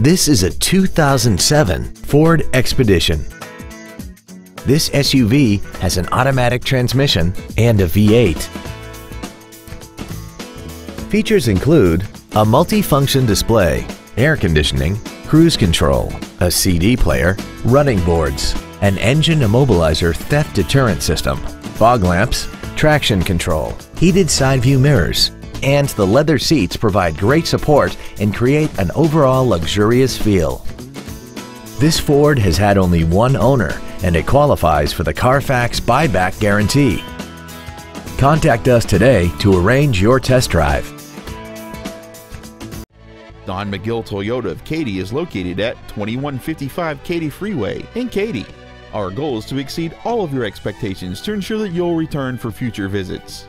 This is a 2007 Ford Expedition. This SUV has an automatic transmission and a V8. Features include a multi-function display, air conditioning, cruise control, a CD player, running boards, an engine immobilizer theft deterrent system, fog lamps, traction control, heated side view mirrors, and the leather seats provide great support and create an overall luxurious feel. This Ford has had only one owner and it qualifies for the Carfax buyback guarantee. Contact us today to arrange your test drive. Don McGill Toyota of Katy is located at 2155 Katy Freeway in Katy. Our goal is to exceed all of your expectations to ensure that you'll return for future visits.